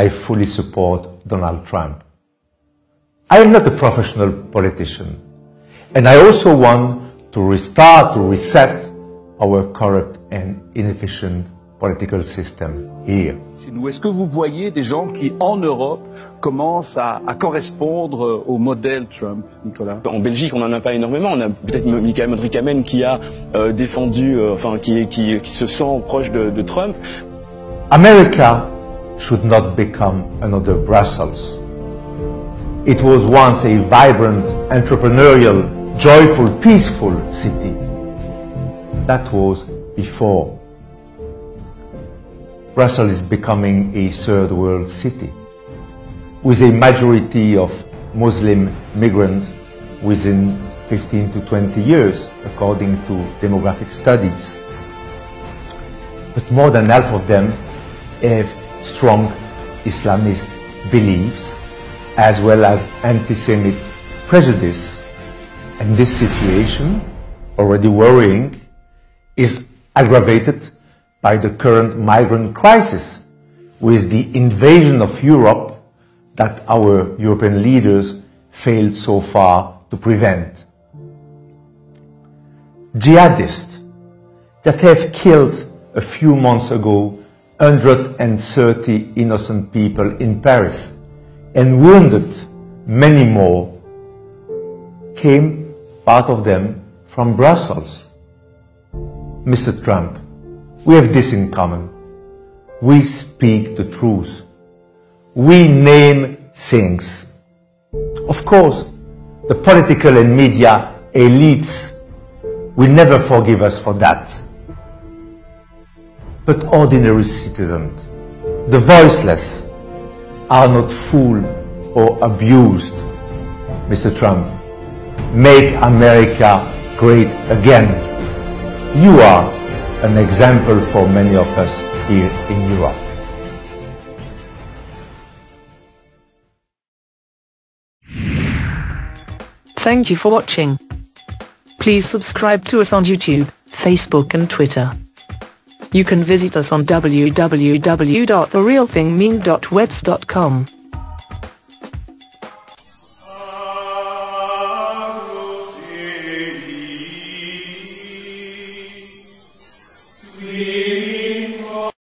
I fully support Donald Trump. I am not a professional politician, and I also want to restart, to reset our corrupt and inefficient political system here. Chez nous, est-ce que vous voyez des gens qui, en Europe, commencent à, à correspondre au modèle Trump, Nicolas? En Belgique, on n'en a pas énormément. On a peut-être Michael Modric-Amen qui a euh, défendu, euh, enfin, qui, qui, qui, se sent proche de, de Trump. America should not become another Brussels. It was once a vibrant, entrepreneurial, joyful, peaceful city. That was before Brussels is becoming a third world city with a majority of Muslim migrants within 15 to 20 years, according to demographic studies. But more than half of them have strong Islamist beliefs as well as anti-Semitic prejudice. And this situation, already worrying, is aggravated by the current migrant crisis with the invasion of Europe that our European leaders failed so far to prevent. Jihadists that have killed a few months ago 130 innocent people in Paris and wounded many more came, part of them, from Brussels. Mr. Trump, we have this in common. We speak the truth. We name things. Of course, the political and media elites will never forgive us for that. But ordinary citizens, the voiceless, are not fooled or abused. Mr. Trump, make America great again. You are an example for many of us here in Europe. Thank you for watching. Please subscribe to us on YouTube, Facebook and Twitter. You can visit us on www.therealthingmean.webs.com.